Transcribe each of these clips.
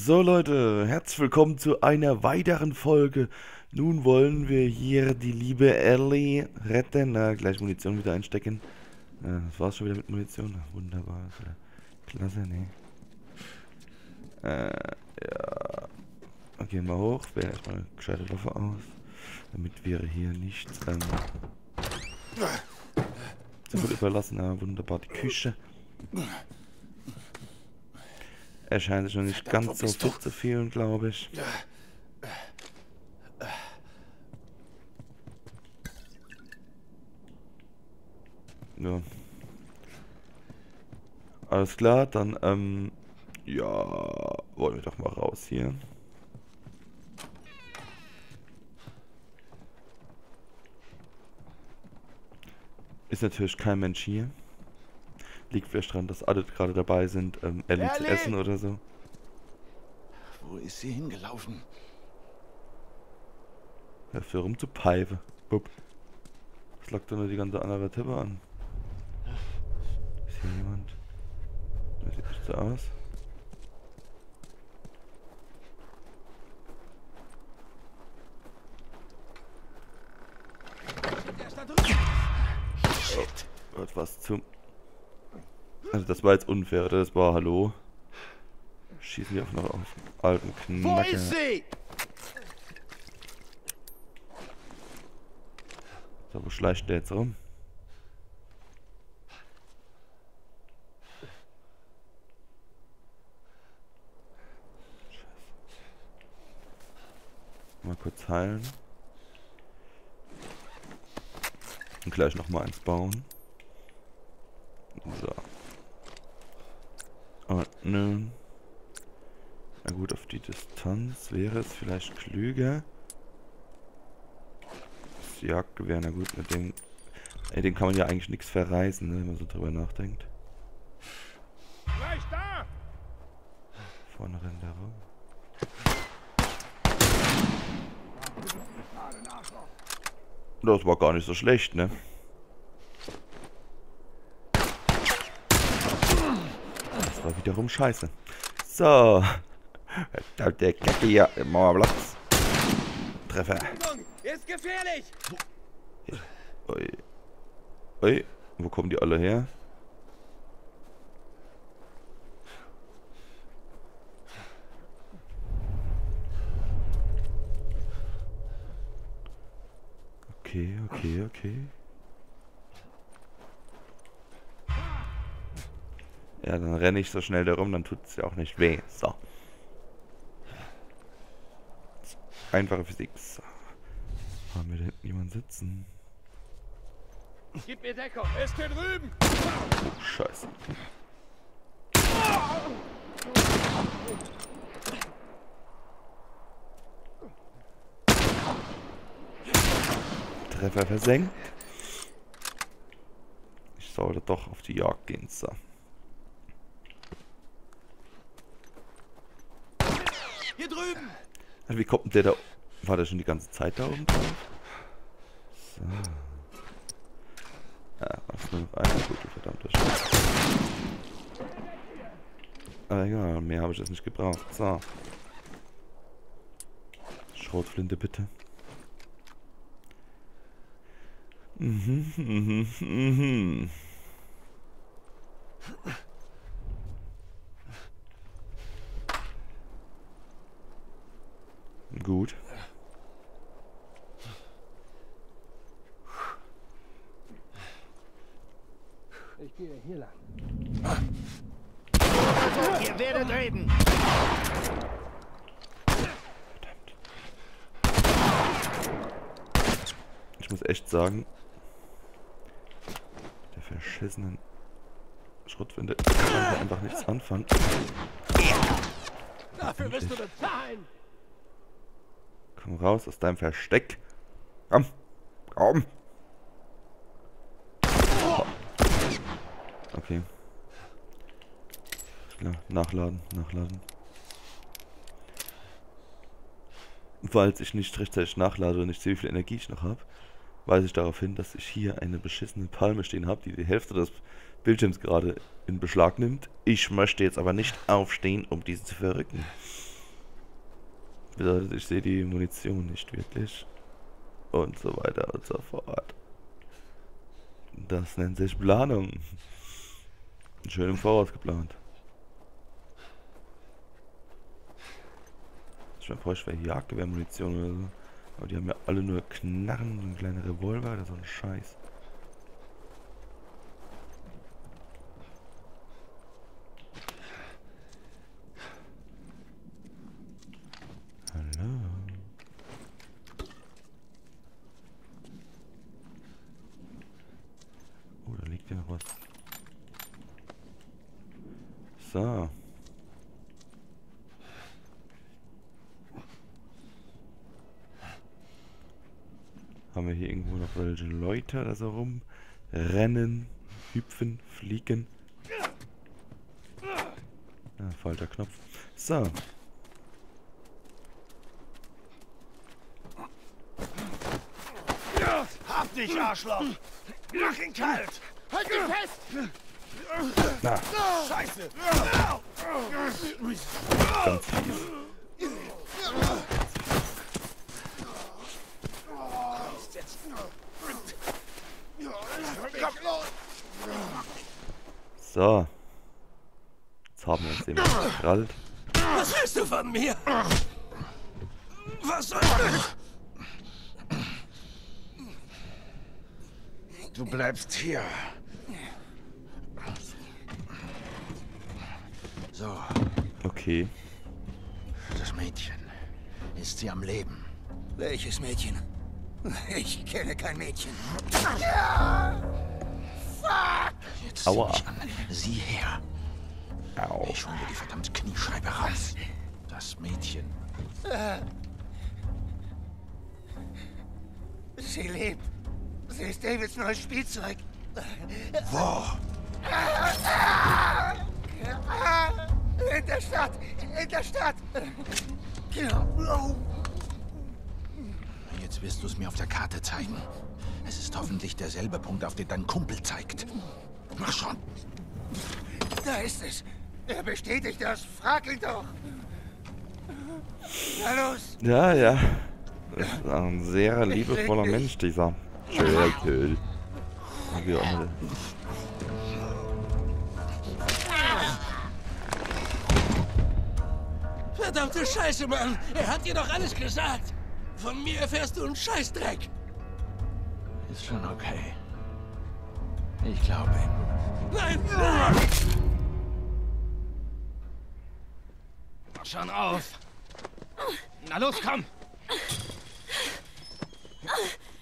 So Leute, herzlich willkommen zu einer weiteren Folge. Nun wollen wir hier die liebe Ellie retten. Na, gleich Munition wieder einstecken. Ja, das war's schon wieder mit Munition. Wunderbar. Klasse, ne. Äh, ja. Gehen wir hoch. Wähle erstmal eine gescheite Waffe aus. Damit wir hier nichts ähm, zu viel überlassen haben. Wunderbar die Küche. Er scheint sich noch nicht ganz so fit zu fühlen, glaube ich. Ja. Alles klar, dann, ähm, ja, wollen wir doch mal raus hier. Ist natürlich kein Mensch hier. Liegt vielleicht daran, dass alle gerade dabei sind, ähm, Ellie zu essen oder so. Wo ist sie hingelaufen? Ja, für rum zu Pfeife. Bup. Das lockt doch nur die ganze andere Tippe an. Ist hier jemand? Das sieht nicht so aus. Oh, was zum... Also das war jetzt unfair, das war Hallo. Schießen wir auf noch auf alten Knacker. Wo ist sie? So, wo schleicht der jetzt rum? Mal kurz heilen. Und gleich nochmal eins bauen. So. Ordnen. Na gut, auf die Distanz wäre es vielleicht klüger. Das Jagdgewehr, na gut, mit dem... Ey, den kann man ja eigentlich nichts verreisen, ne, wenn man so drüber nachdenkt. Gleich da! Vorne rennt er rum. Das war gar nicht so schlecht, ne? Das war wiederum scheiße. So. Der Kacke hier im Mauerplatz. Treffer. Ist gefährlich! Ui. Ui. Wo kommen die alle her? Okay, okay, okay. Ja, dann renne ich so schnell darum, dann tut es ja auch nicht weh. So. Einfache Physik. So. Haben wir da hinten jemanden sitzen? Gib mir Deckung. Ist hier drüben. Scheiße. Treffer versenkt. Ich sollte doch auf die Jagd gehen. So. Hier drüben! Wie kommt denn der da... War der schon die ganze Zeit da oben drauf? So. Ja, was nur noch eine gute verdammte Scheiße. Aber egal, mehr habe ich jetzt nicht gebraucht. So. Schrotflinte bitte. Mhm, mhm, mhm. Gut. Ich gehe hier lang. Ihr werdet reden. Verdammt. Ich muss echt sagen, der verschissenen Schrotwinde kann einfach nichts anfangen. Dafür wirst du bezahlen. Komm raus aus deinem Versteck. Komm. Komm. Okay. Klar, nachladen, nachladen. Falls ich nicht rechtzeitig nachlade und nicht sehe, wie viel Energie ich noch habe, weise ich darauf hin, dass ich hier eine beschissene Palme stehen habe, die die Hälfte des Bildschirms gerade in Beschlag nimmt. Ich möchte jetzt aber nicht aufstehen, um diese zu verrücken. Bedeutet, ich sehe die Munition nicht wirklich. Und so weiter und so fort. Das nennt sich Planung. Schön im Voraus geplant. Ich bräuchte wäre Jagdgewehrmunition oder so. Aber die haben ja alle nur Knarren, so ein kleiner Revolver oder so ein Scheiß. Hallo. Oh, da liegt ja noch was. So. Haben wir hier irgendwo noch welche Leute da so rum? Rennen, hüpfen, fliegen. Ah, falscher Knopf. So. Hab dich, Arschloch! Mach ihn kalt! Halt ihn fest! Na, Scheiße! ganz fies. So. Jetzt haben wir uns den gekrallt. Was willst du von mir? Was soll das? Du bleibst hier. So, Okay. das Mädchen. Ist sie am Leben? Welches Mädchen? Ich kenne kein Mädchen. Jetzt Aua. sieh. Sieh her. Au. Ich hol mir die verdammte Kniescheibe raus. Das Mädchen. Sie lebt. Sie ist Davids neues Spielzeug. Wo? In der Stadt. In der Stadt. Genau. Jetzt wirst du es mir auf der Karte zeigen. Es ist hoffentlich derselbe Punkt, auf den dein Kumpel zeigt. Mach schon. Da ist es. Er bestätigt das. Frag ihn doch. Na los. Ja, ja. Das ist ein sehr liebevoller. Mensch, dieser Churchill. Wie auch immer. Verdammte Scheiße, Mann. Er hat dir doch alles gesagt. Von mir erfährst du einen Scheißdreck. Ist schon okay. Ich glaube ihm. Nein. Schon auf! Na los, komm!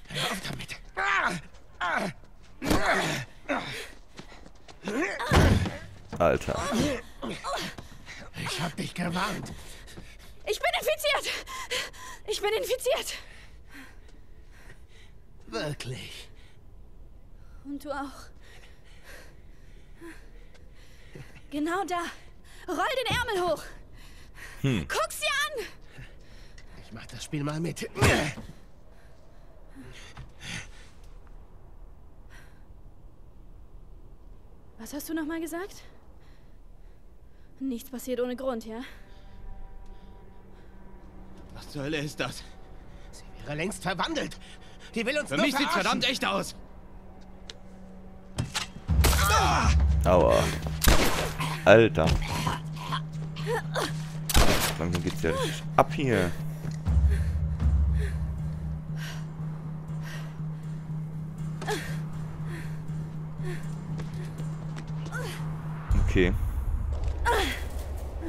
Hör auf damit! Alter. Ich hab dich gewarnt! Ich bin infiziert! Ich bin infiziert! Wirklich? Und du auch. Genau da. Roll den Ärmel hoch. Guck sie an! Ich mach das Spiel mal mit. Was hast du nochmal gesagt? Nichts passiert ohne Grund, ja? Was zur Hölle ist das? Sie wäre längst verwandelt. Die will uns Für nur mich sieht's verarschen. verdammt echt aus. Aua. Alter. Langsam geht's ja richtig ab hier. Okay.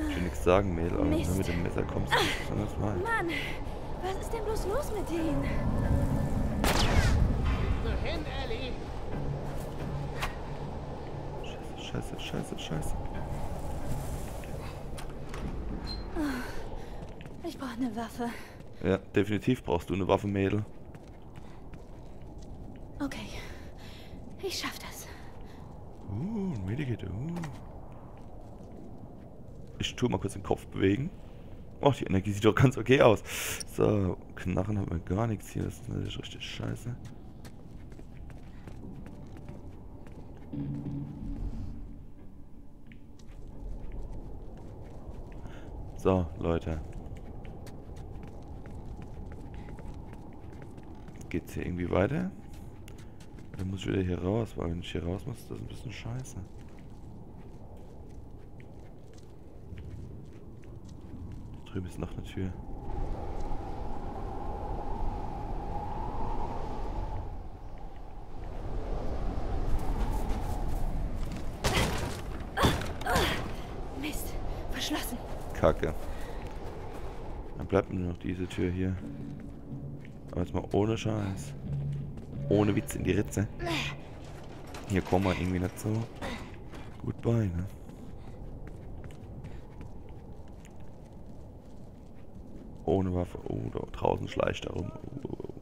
Ich will nichts sagen, Mädel, aber wenn du mit dem Messer kommst, dann das mal. Mann, was ist denn bloß los mit denen? Scheiße, scheiße, scheiße. Ich brauche eine Waffe. Ja, definitiv brauchst du eine Waffe, Mädel. Okay. Ich schaff das. Uh, ein Medikit, uh. Ich tue mal kurz den Kopf bewegen. Oh, die Energie sieht doch ganz okay aus. So, Knarren haben wir gar nichts hier. Das ist natürlich richtig scheiße. So, Leute. Geht's hier irgendwie weiter? Dann muss ich wieder hier raus? Weil wenn ich hier raus muss, ist das ein bisschen scheiße. Da drüben ist noch eine Tür. Kacke. Dann bleibt nur noch diese Tür hier. Aber jetzt mal ohne Scheiß. Ohne Witz in die Ritze. Hier kommen wir irgendwie nicht so gut bei, ne? Ohne Waffe. Oh, da draußen schleicht er rum. Oh, oh, oh.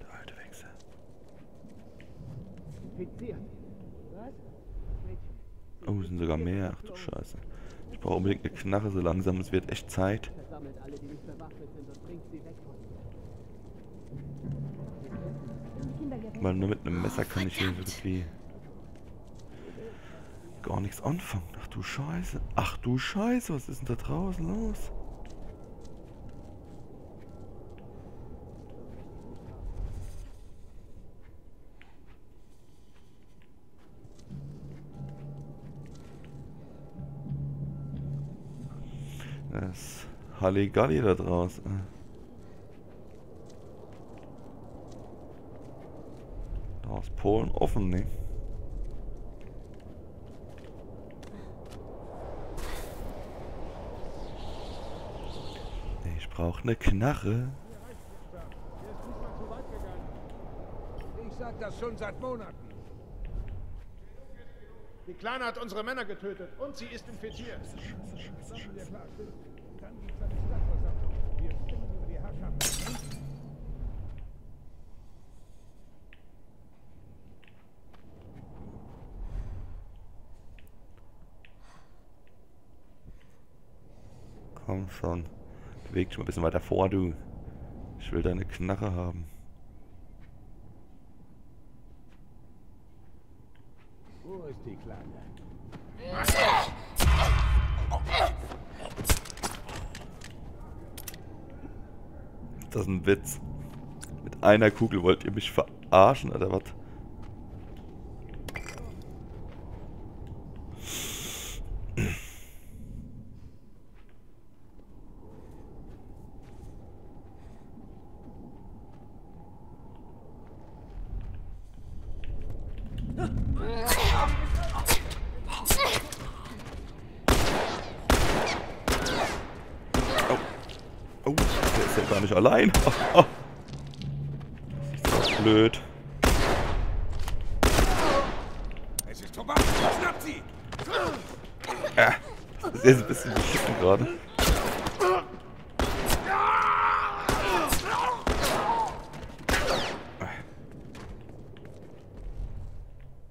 Der alte Wechsel. Oh, sind sogar mehr. Ach du Scheiße. Ich brauche unbedingt eine Knarre so langsam. Es wird echt Zeit. Weil nur mit einem Messer kann ich hier irgendwie gar nichts anfangen. Ach du Scheiße. Ach du Scheiße, was ist denn da draußen los? Das Halligalli da draußen. Ist Polen offen, ne? Ich brauche eine Knarre. Ich sag das schon seit Monaten. Die Kleine hat unsere Männer getötet und sie ist infiziert. Komm schon. Beweg dich mal ein bisschen weiter vor, du. Ich will deine Knarre haben. Wo ist die Kleine? Das ist ein Witz. Mit einer Kugel wollt ihr mich verarschen, oder was? Oh, der ist ja gar nicht allein. Oh, oh. Das ist so blöd. Es ist vorbei. Schnappt sie! Ja, das ist jetzt ein bisschen beschissen gerade.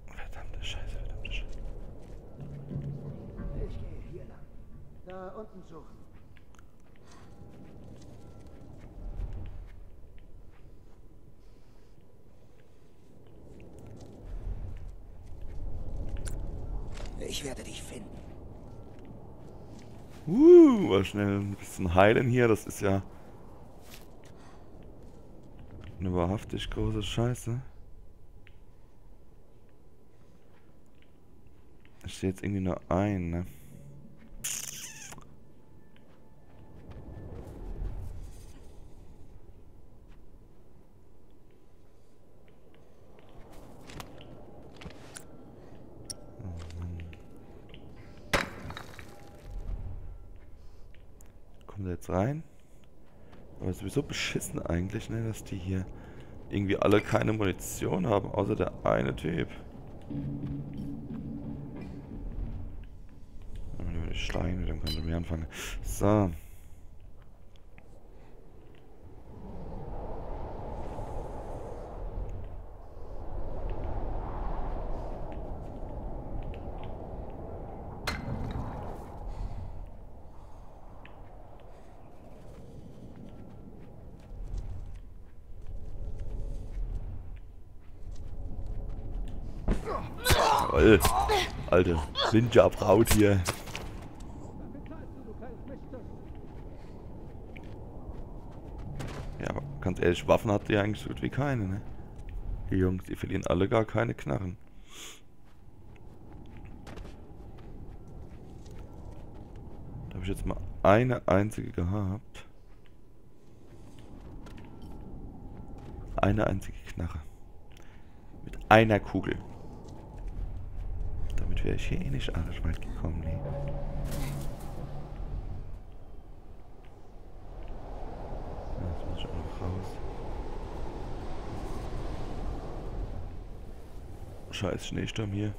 Verdammte Scheiße, verdammte Scheiße. Ich gehe hier lang. Da unten suchen. Ich werde dich finden. Uh, mal schnell ein bisschen heilen hier. Das ist ja eine wahrhaftig große Scheiße. Da steht jetzt irgendwie nur ein, ne? Kommt er jetzt rein? Aber sowieso beschissen eigentlich, ne, dass die hier irgendwie alle keine Munition haben, außer der eine Typ. Die Steine, dann können wir anfangen. So. Jawoll. Alte Ninja-Braut hier. ganz ehrlich, Waffen hat die eigentlich so gut wie keine, ne? Die Jungs, die verlieren alle gar keine Knarren. Da habe ich jetzt mal eine einzige gehabt. Eine einzige Knarre. Mit einer Kugel. Wäre ich hier eh nicht alles weit gekommen, nee. Jetzt muss ich auch noch raus. Scheiß Schneesturm hier.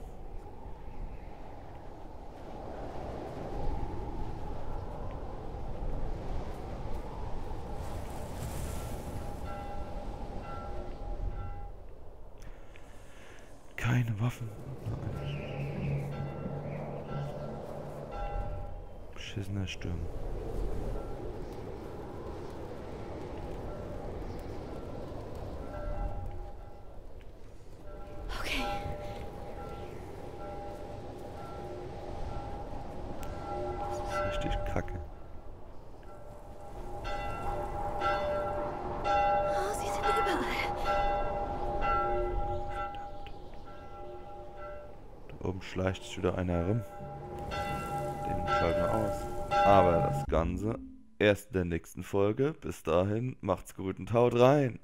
Schleicht sich wieder einer herum. Den schalten wir aus. Aber das Ganze erst in der nächsten Folge. Bis dahin, macht's gut und haut rein.